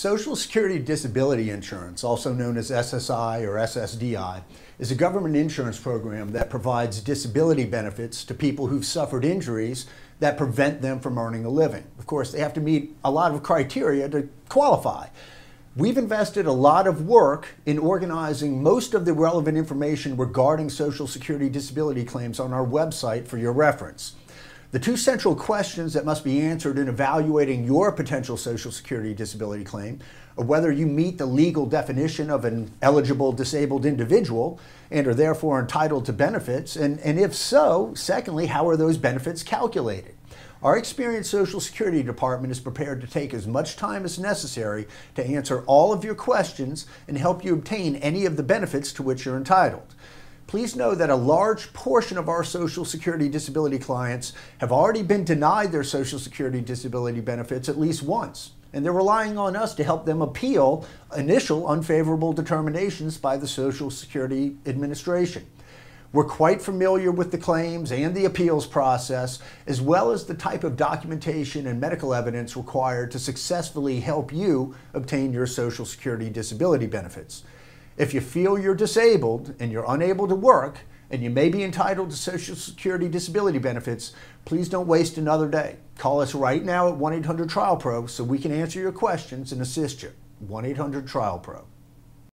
Social Security Disability Insurance, also known as SSI or SSDI, is a government insurance program that provides disability benefits to people who've suffered injuries that prevent them from earning a living. Of course, they have to meet a lot of criteria to qualify. We've invested a lot of work in organizing most of the relevant information regarding Social Security disability claims on our website for your reference. The two central questions that must be answered in evaluating your potential Social Security disability claim are whether you meet the legal definition of an eligible disabled individual and are therefore entitled to benefits, and, and if so, secondly, how are those benefits calculated? Our experienced Social Security Department is prepared to take as much time as necessary to answer all of your questions and help you obtain any of the benefits to which you're entitled. Please know that a large portion of our Social Security disability clients have already been denied their Social Security disability benefits at least once, and they're relying on us to help them appeal initial unfavorable determinations by the Social Security Administration. We're quite familiar with the claims and the appeals process, as well as the type of documentation and medical evidence required to successfully help you obtain your Social Security disability benefits. If you feel you're disabled and you're unable to work, and you may be entitled to Social Security disability benefits, please don't waste another day. Call us right now at 1 800 Trial Pro so we can answer your questions and assist you. 1 800 Trial Pro.